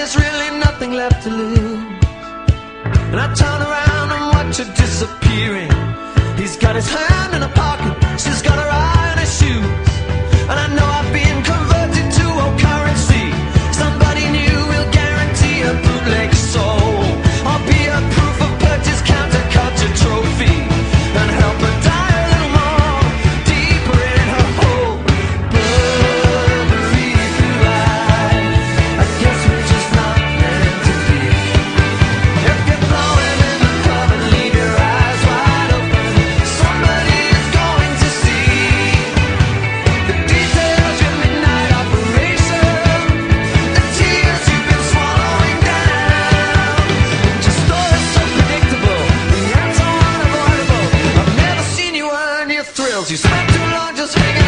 there's really nothing left to lose. And I turn around and watch her disappearing. He's got his hand in a pocket. thrills. You spent too long, just hanging.